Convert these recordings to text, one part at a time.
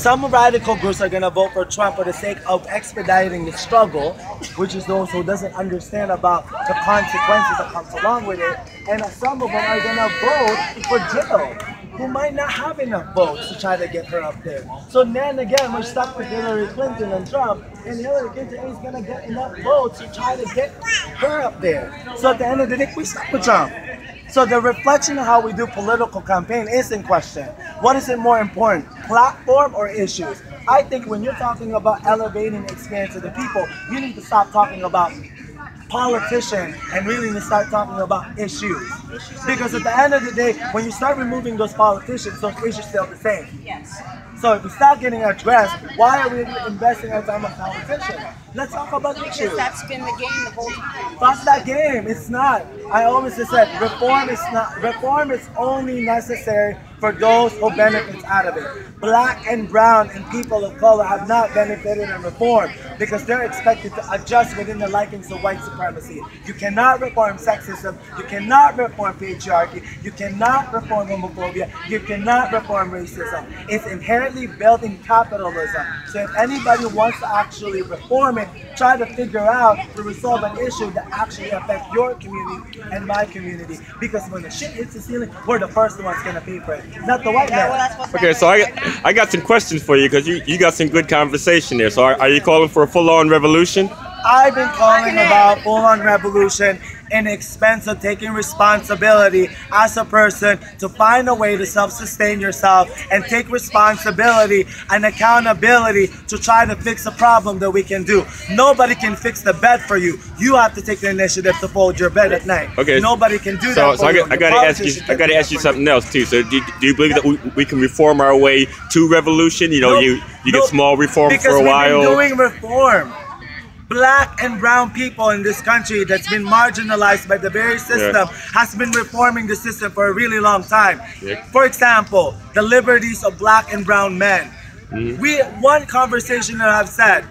Some radical groups are going to vote for Trump for the sake of expediting the struggle, which is those who doesn't understand about the consequences that comes along with it. And some of them are going to vote for Jill, who might not have enough votes to try to get her up there. So then again, we're stuck with Hillary Clinton and Trump, and Hillary Clinton ain't going to get enough votes to try to get her up there. So at the end of the day, we stuck with Trump. So the reflection of how we do political campaign is in question. What is it more important, platform or issues? I think when you're talking about elevating the experience of the people, you need to stop talking about politician and really need to start talking about issues. Because at the end of the day, when you start removing those politicians, those issues still the same. Yes. So if it's not getting addressed, why are we investing our time on politicians? Let's talk about issues. that's been the game the whole time. Fuck that game. It's not. I always have said reform is not. Reform is only necessary for those who benefit out of it. Black and brown and people of color have not benefited in reform because they're expected to adjust within the likings of white supremacy. You cannot reform sexism. You cannot reform patriarchy. You cannot reform homophobia. You cannot reform racism. It's inherently built in capitalism. So if anybody wants to actually reform it, try to figure out to resolve an issue that actually affects your community and my community. Because when the shit hits the ceiling, we're the first ones gonna pay for it, not the white Yeah, man. that's Okay, so I got, I got some questions for you because you, you got some good conversation there. So are, are you calling for a full-on revolution? I've been calling about full-on revolution in expense of taking responsibility as a person to find a way to self-sustain yourself and take responsibility and accountability to try to fix a problem that we can do. Nobody can fix the bed for you. You have to take the initiative to fold your bed at night. Okay. Nobody can do So, that. so for I you. got, I gotta ask you, I got to ask you for something else too. So, do, do you believe that we, we can reform our way to revolution? You know, Nope. you you Nope. get small reforms because for a we've while. been doing reform. Black and brown people in this country that's been marginalized by the very system has been reforming the system for a really long time. Yeah. For example, the liberties of black and brown men. Mm-hmm. We one conversation that I've said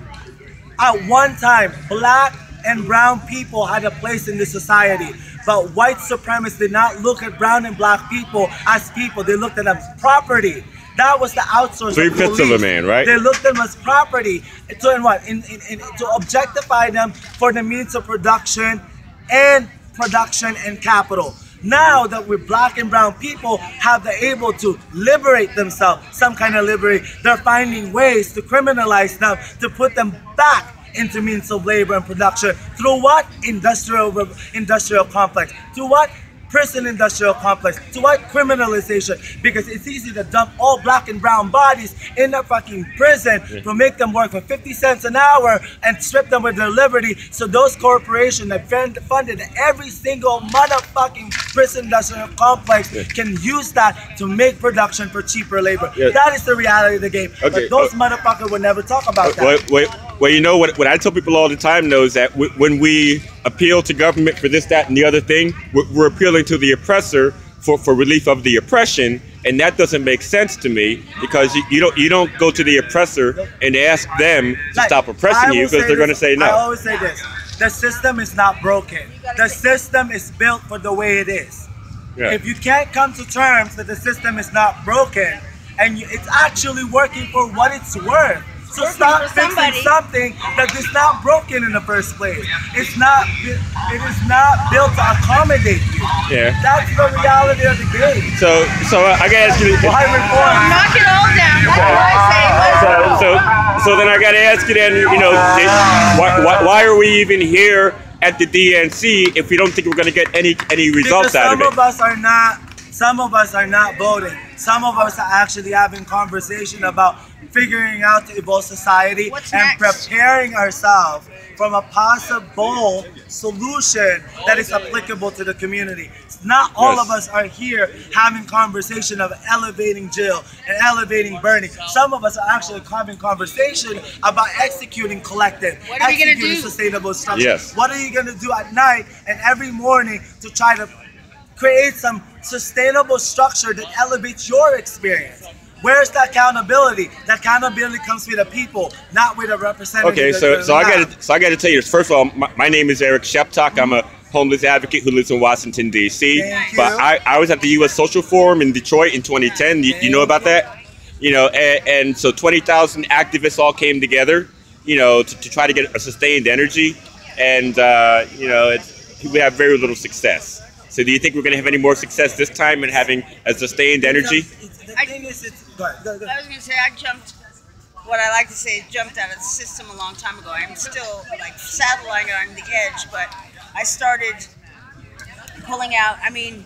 at one time, black and brown people had a place in this society. But white supremacists did not look at brown and black people as people. They looked at them as property. That was the outsourcing. Three fifths of a man, right? They looked at them as property. To in what? In, in, in, to objectify them for the means of production and production and capital. Now that we're black and brown people have the able to liberate themselves, some kind of liberate, they're finding ways to criminalize them, to put them back into means of labor and production through what industrial industrial complex through what prison industrial complex to what criminalization because it's easy to dump all black and brown bodies in a fucking prison to make them work for 50 cents an hour and strip them of their liberty. So those corporations that fund- funded every single motherfucking prison industrial complex can use that to make production for cheaper labor. Yeah. that is the reality of the game. Okay, but those uh, motherfuckers would never talk about that. Wait, well, well, you know what? What I tell people all the time though is that w- when we appeal to government for this, that, and the other thing, we're, we're appealing to the oppressor for, for relief of the oppression, and that doesn't make sense to me because you, you don't you don't go to the oppressor and ask them to Like, stop oppressing you because they're going to say no. I always say this: the system is not broken. The system is built for the way it is. Yeah. If you can't come to terms that the system is not broken and you, it's actually working for what it's worth. So stop fixing somebody. something that is not broken in the first place. It's not. It is not built to accommodate you. Yeah. That's the reality of the game. So so uh, I got to ask you. Why reform? Knock it all down. That's what I say. So, so, so then I got to ask you then, you know, did, why, why, why are we even here at the DNC if we don't think we're going to get any any results because out of it, some it? of us are not some of us are not voting some of us are actually having conversation about figuring out to evolve society What's and next? preparing ourselves from a possible solution that is applicable to the community not all Yes. of us are here having conversation of elevating Jill and elevating Bernie. Some of us are actually having conversation about executing collective, What are executing do? sustainable structure. Yes. What are you gonna do at night and every morning to try to create some sustainable structure that elevates your experience? Where's the accountability? The accountability comes with the people, not with a representative. Okay, so so I got to so I got to tell you this. First of all, my, my name is Eric Sheptock. I'm a homeless advocate who lives in Washington D.C. But. I, I was at the U.S. Social Forum in Detroit in 2010. You, you know about that? you know, and, and so 20,000 activists all came together, you know, to, to try to get a sustained energy. And, uh, you know, it's, we have very little success. So do you think we're going to have any more success this time in having a sustained energy? Because it's- the thing is, it's, go ahead, go ahead, I was going to say, I jumped, what I like to say, jumped out of the system a long time ago. I'm still like saddling on the edge, but I started pulling out, I mean,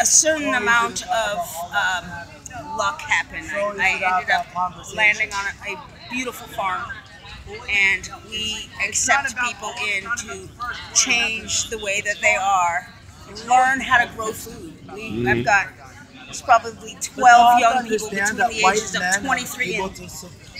a certain amount of um, luck happened. I, I ended up landing on a, a beautiful farm. And we accept people in to change the way that they are, learn how to grow food. We, I've got it's probably 12 young people between the ages of are 23 and to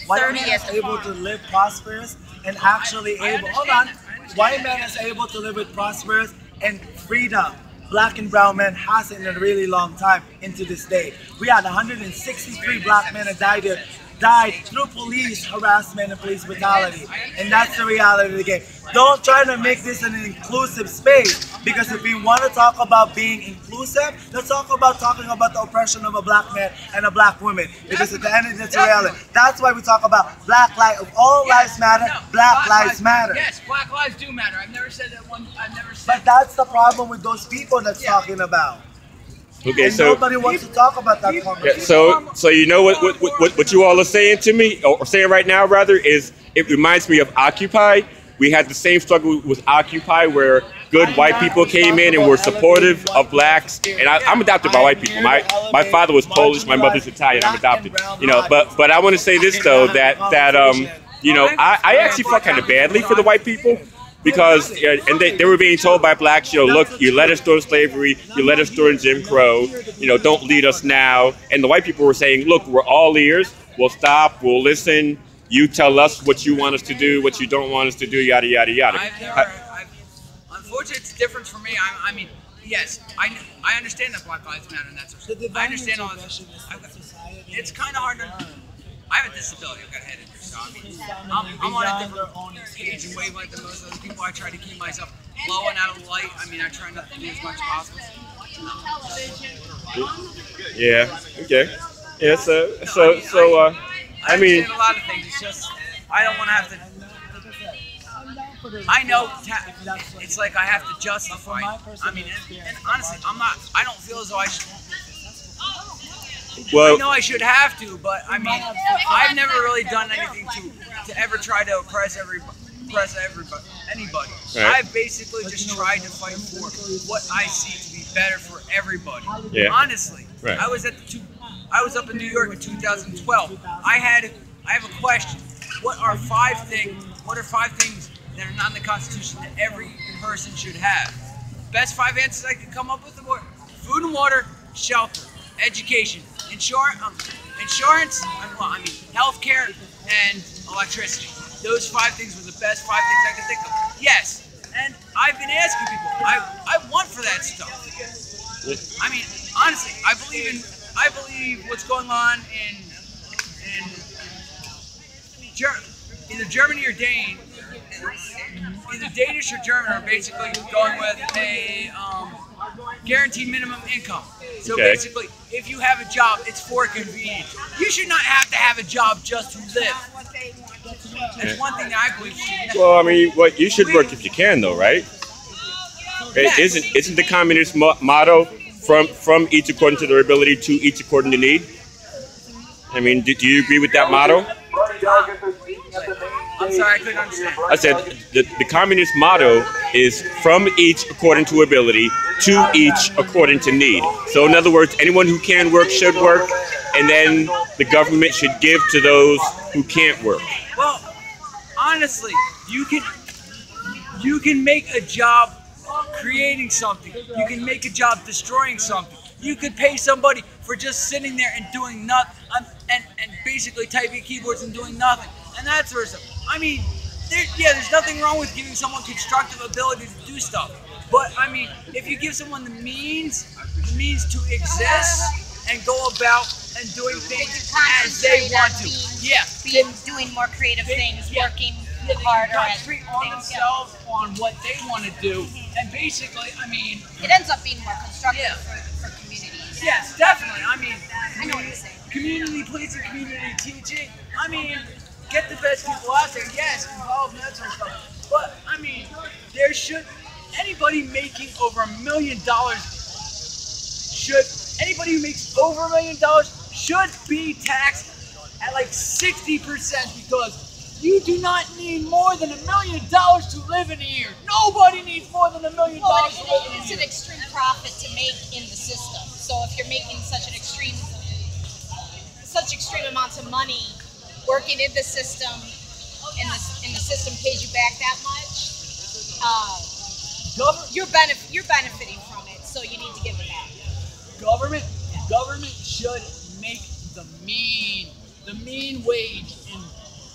white 30 man at the able farm. to live prosperous and actually able hold on. white man is able to live with prosperous and freedom. Black and brown men hasn't in a really long time into this day. We had 163 black men that died here died through police harassment and police brutality and that's the reality of the game don't try to make this an inclusive space because if we want to talk about being inclusive let's talk about talking about the oppression of a black man and a black woman because at the end of the day, reality that's why we talk about black lives all lives matter black lives matter Yes, black lives do matter. I've never said that one. I've never said. but that's the problem with those people that's Yeah. talking about Okay, and so nobody wants to talk about that yeah, so so you know what what, what what you all are saying to me or saying right now rather is it reminds me of Occupy. We had the same struggle with Occupy where good white people came in and were supportive of blacks. And I, I'm adopted by white people. My my father was Polish, my mother's Italian. I'm adopted. You know, but but I want to say this though that that um you know I, I actually felt kind of badly for the white people because uh, and they, they were being told by blacks, you know, look, you let us during slavery, you let us during Jim Crow, you know, don't lead us now. And the white people were saying, look, we're all ears, we'll stop, we'll listen. You tell us what you want us to do, what you don't want us to do, yada yada yada. I've never. I've, unfortunately, it's different for me. I, I mean, yes, I, I understand that Black Lives Matter and that sort of stuff. I understand all this. I've It's kind of hard to. I have a disability. I've got a head injury, so I mean, I'm, I'm on a different page and wavelength than most of those people. I try to keep myself low and out of light. I mean, I try not to do as much as possible. Yeah. Okay. Yeah. So so so uh, I mean, a lot of things. It's just I don't want to have to. I know it's like I have to justify. I mean, and, and honestly, I'm not. I don't feel as though I should. I know I should have to, but I mean, I've never really done anything to to ever try to oppress every oppress everybody anybody. Right. I've basically just tried to fight for what I see to be better for everybody. Yeah. Honestly, Right. I was at the two. I was up in New York in 2012. I had. I have a question. What are five things? What are five things that are not in the Constitution that every person should have? Best five answers I could come up with were food and water, shelter, education, insurance, um, insurance. Well, I mean, healthcare and electricity. Those five things were the best five things I could think of. Yes, and I've been asking people. I I want for that stuff. I mean, honestly, I believe in. I believe what's going on in in Ger- either Germany or Dane. Either Danish or German are basically going with a um, guaranteed minimum income. So Okay. basically, if you have a job, it's for convenience. You should not have to have a job just to live. That's one thing that I believe. well, I mean, what you should work if you can, though, right? Yes. Isn't isn't the communist mo- motto from from each according to their ability to each according to need? I mean, do, do you agree with that motto? I'm sorry, I couldn't understand. I said the, the communist motto is from each according to ability to each according to need. So, in other words, anyone who can work should work, and then the government should give to those who can't work. Well, honestly, you can you can make a job creating something. You can make a job destroying something. You could pay somebody for just sitting there and doing nothing, and and basically typing keyboards and doing nothing, and that sort of stuff. I mean, there, yeah, there's nothing wrong with giving someone constructive ability to do stuff. But I mean, if you give someone the means, the means to exist and go about and doing things as they want to, yeah, being doing more creative They- things, yeah. working yeah, harder concentrate on things. yeah. themselves on what they want to do, mm-hmm. and basically, I mean, It ends up being more constructive Yeah. for, for communities. yes, definitely. I mean, I know what you're saying. community policing, community teaching. I mean, get the best people out there. Yes, involve that sort of stuff. But I mean, there should anybody making over a million dollars should anybody who makes over a million dollars should be taxed at like 60% because you do not need more than a million dollars to live in a year. Nobody needs more than a million dollars it, to live in a is year. an extreme profit to make in the system. So if you're making such an extreme, such extreme amounts of money working in the system, and the, and the system pays you back that much, uh, you're benef- you're benefiting from it. So you need to give it back. government government should make the mean the mean wage in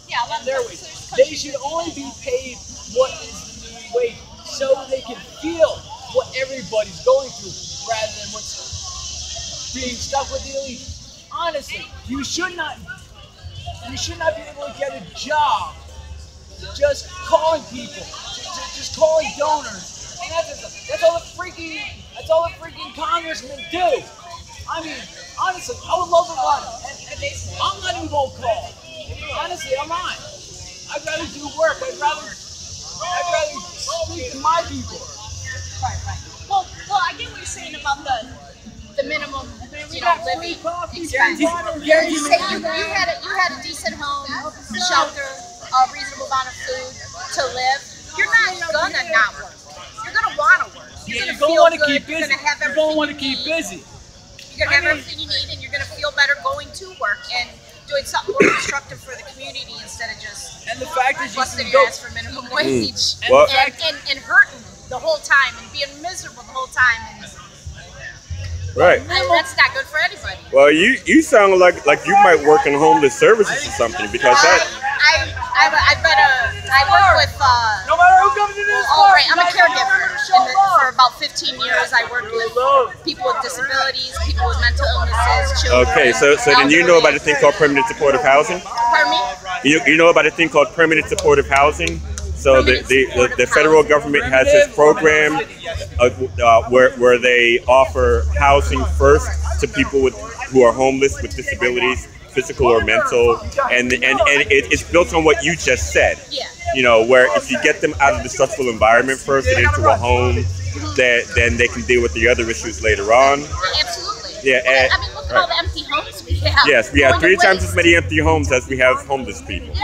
Yeah, their wage. They should only be paid what is the mean wage so they can feel what everybody's going through rather than what's being stuck with the elite. Honestly, you should not you should not be able to get a job just calling people, ju- ju- just calling donors. And that's, that's all the freaking that's all the freaking congressmen do. I mean, honestly, I would love to run. I'm not even gonna call. Honestly, I'm not. I'd rather do work. I'd rather I'd rather speak to my people. You know, living expense. You say you, you had a you had a decent home, shelter, a reasonable amount of food to live. You're not gonna not work. You're gonna want to work. You're You're gonna gonna feel want to good. keep You're gonna have everything. You're gonna want to you keep need. busy. You're gonna have I mean- everything you need, and you're gonna feel better going to work and doing something more constructive for the community instead of just And the fact is, busting can your ass for minimum mm. wage And Well- and, and, and hurting the whole time and being miserable the whole time. And, Right. and that's not good for anybody. Well, you you sound like like you might work in homeless services or something because that. I, I, I, I bet uh, I work with, uh, no matter who comes into this oh, park, right, I'm a caregiver. remember to show And for about 15 years, I worked with people with disabilities, people with mental illnesses, children. Okay, so so then you know about a thing called permanent supportive housing. Pardon me? You, you know about a thing called permanent supportive housing. So the, the, the, the federal government has this program uh, uh, where, where they offer housing first to people with who are homeless with disabilities, physical or mental, and and, and it, it's built on what you just said. Yeah. You know, where if you get them out of the stressful environment first and into a home, that then they can deal with the other issues later on. Absolutely. Yeah, and- I mean, look at all the empty homes we have. Yes, we have three times as many empty homes as we have homeless people.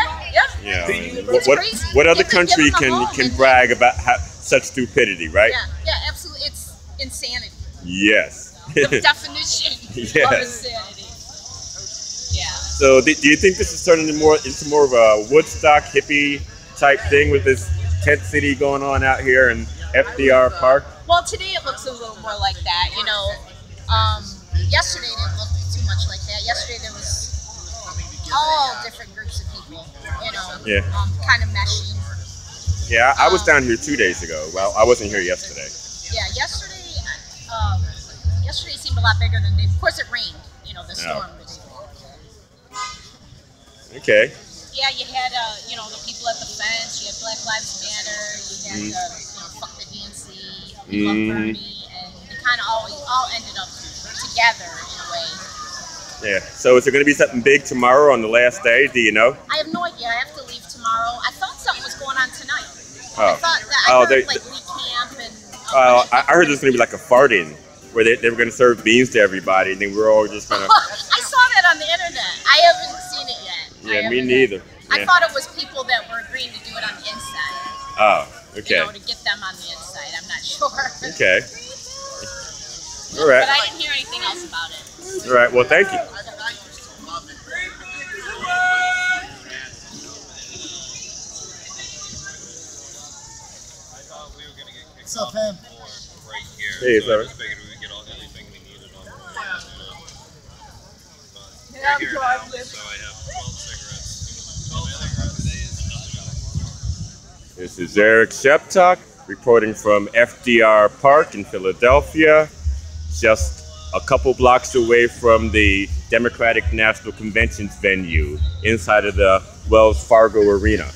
Yeah. What, what, what other country give them a can, can brag about ha- such stupidity, right? Yeah, yeah, absolutely. It's insanity. Yes. The definition Yes. of insanity. Yeah. so, do, do you think this is turning into more into more of a Woodstock hippie type thing with this tent city going on out here in FDR Park? Well, today it looks a little more like that. You know, um, yesterday didn't look too much like that. Yesterday there was all different groups. You know, Yeah. um, kind of meshy. Yeah, I, I was Um, down here two days ago. Well, I wasn't here yesterday. Yeah, yesterday, um, yesterday seemed a lot bigger than they. Of course, it rained. You know, the storm. was- Okay. Yeah, you had uh, you know the people at the fence. You had Black Lives Matter. You had Mhm. uh, you know, fuck the DNC. Love Mhm. Bernie, and they kind of always all ended up together in a way. Yeah. So, is there going to be something big tomorrow on the last day? Do you know? I have no idea. I have to leave tomorrow. I thought something was going on tonight. I Oh. thought that I Oh, heard they- like and. Uh, I, I heard there's going to be like a fart-in where they, they were going to serve beans to everybody, and then we're all just going to. I saw that on the internet. I haven't seen it yet. Yeah, me neither. I thought it was people that were agreeing to do it on the inside. Oh, okay. You know, to get them on the inside. I'm not sure. Okay. All right. But I didn't hear anything else about it. All right. Well, thank you. What's up, fam? right here. Hey, so I sir. just figured we would get all everything we needed on the way. Yeah, I'm driving this. so I have 12 cigarettes. 12 cigarettes is. This is Eric Sheptock reporting from FDR Park in Philadelphia, just a couple blocks away from the Democratic National Convention's venue inside of the Wells Fargo Arena.